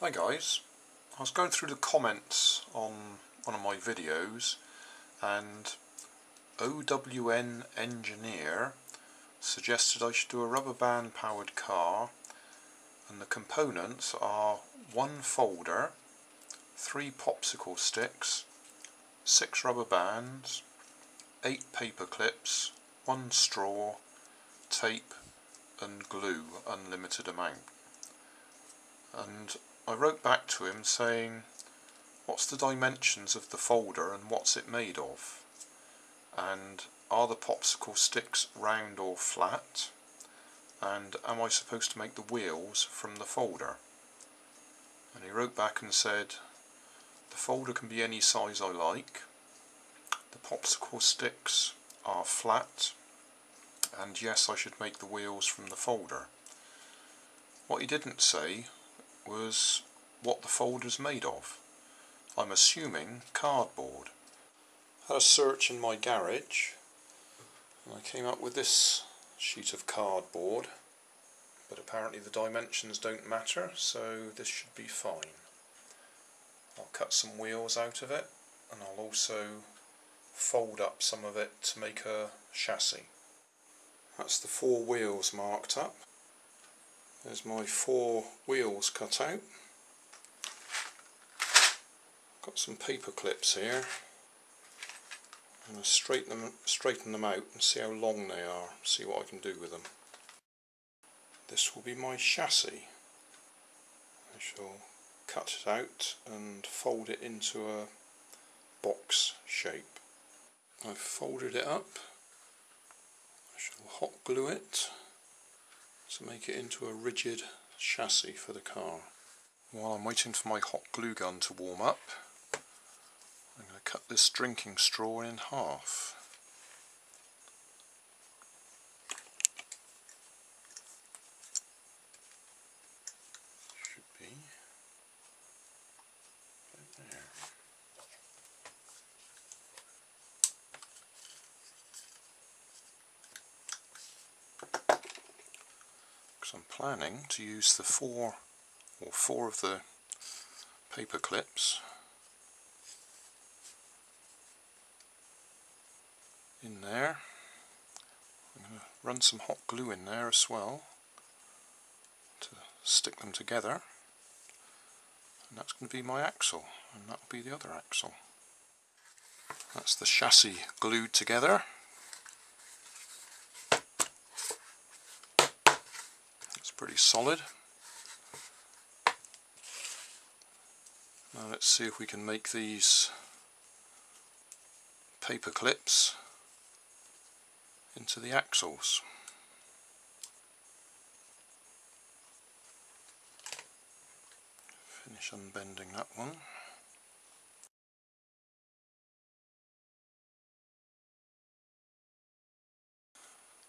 Hi guys, I was going through the comments on one of my videos and OWN Engineer suggested I should do a rubber band powered car and the components are one folder, three popsicle sticks, six rubber bands, eight paper clips, one straw, tape and glue unlimited amount. And I wrote back to him saying what's the dimensions of the folder and what's it made of? And are the popsicle sticks round or flat? And am I supposed to make the wheels from the folder? And he wrote back and said the folder can be any size I like. The popsicle sticks are flat. And yes I should make the wheels from the folder. What he didn't say was what the folder's made of. I'm assuming cardboard. Had a search in my garage and I came up with this sheet of cardboard but apparently the dimensions don't matter so this should be fine. I'll cut some wheels out of it and I'll also fold up some of it to make a chassis. That's the four wheels marked up. There's my four wheels cut out. Got some paper clips here. I'm going to straighten them, straighten them out and see how long they are, see what I can do with them. This will be my chassis. I shall cut it out and fold it into a box shape. I've folded it up. I shall hot glue it to make it into a rigid chassis for the car. While I'm waiting for my hot glue gun to warm up, I'm going to cut this drinking straw in half. Because I'm planning to use the four or four of the paper clips in there. I'm going to run some hot glue in there as well to stick them together and that's going to be my axle and that will be the other axle. That's the chassis glued together. Pretty solid. Now let's see if we can make these paper clips into the axles. Finish unbending that one.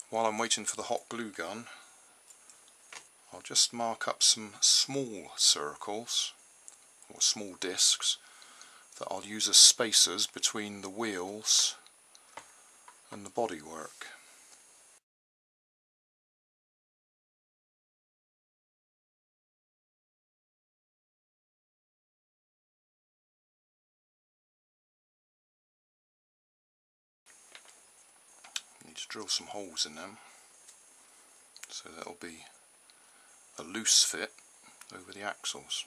While I'm waiting for the hot glue gun I'll just mark up some small circles or small discs that I'll use as spacers between the wheels and the bodywork. Need to drill some holes in them so that'll be a loose fit over the axles.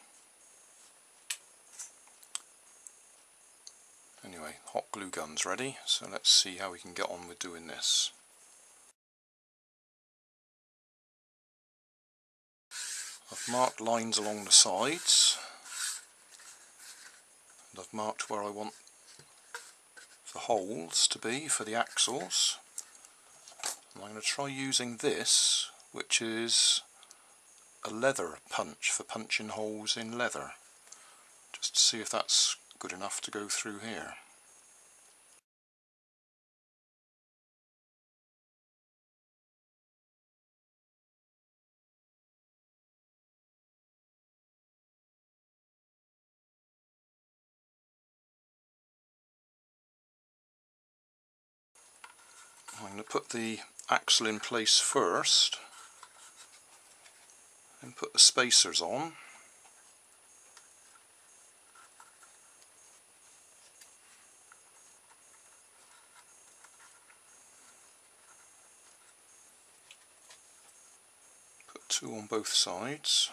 Anyway, hot glue gun's ready, so let's see how we can get on with doing this. I've marked lines along the sides and I've marked where I want the holes to be for the axles. And I'm going to try using this, which is a leather punch for punching holes in leather just to see if that's good enough to go through here. I'm going to put the axle in place first and put the spacers on. Put two on both sides.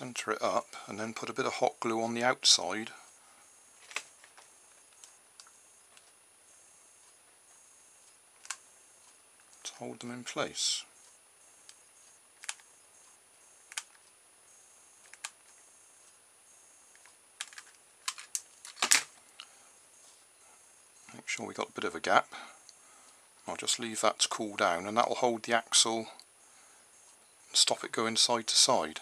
Centre it up and then put a bit of hot glue on the outside to hold them in place. Make sure we got a bit of a gap. I'll just leave that to cool down and that will hold the axle and stop it going side to side.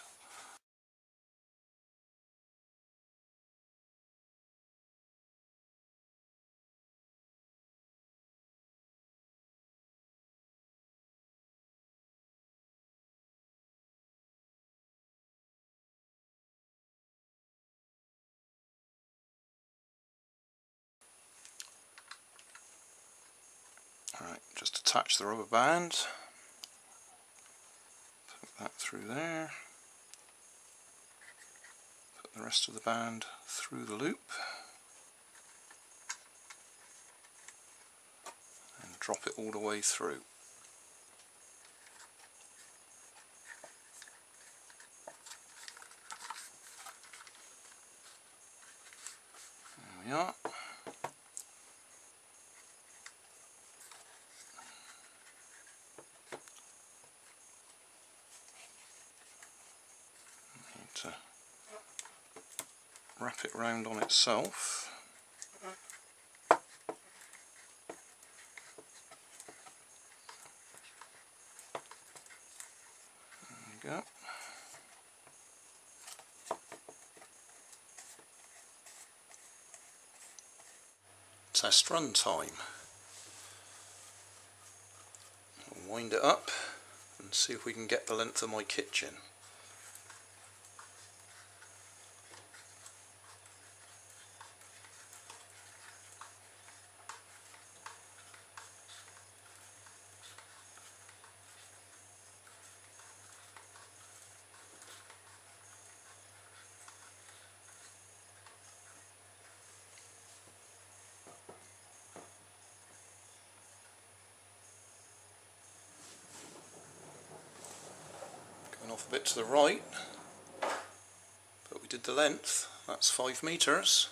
Just attach the rubber band, put that through there, put the rest of the band through the loop, and drop it all the way through. There we are. to wrap it round on itself. There go. Test run time. wind it up and see if we can get the length of my kitchen. A bit to the right but we did the length that's five meters.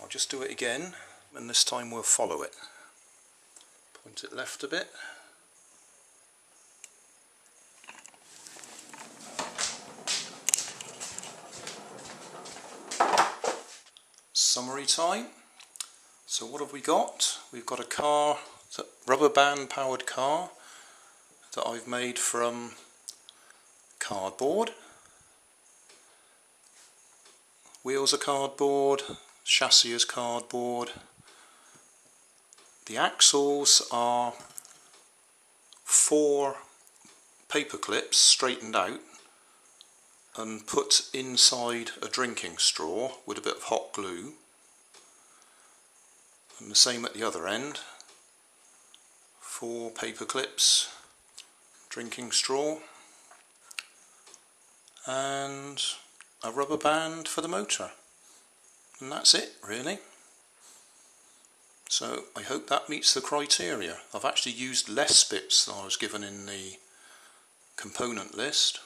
I'll just do it again and this time we'll follow it. Point it left a bit. Summary time. So what have we got? We've got a car rubber band powered car that I've made from cardboard. Wheels are cardboard, chassis is cardboard. The axles are four paper clips straightened out and put inside a drinking straw with a bit of hot glue and the same at the other end four paper clips drinking straw and a rubber band for the motor. And that's it really. So I hope that meets the criteria. I've actually used less bits than I was given in the component list.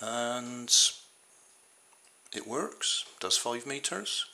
And it works. Does 5 meters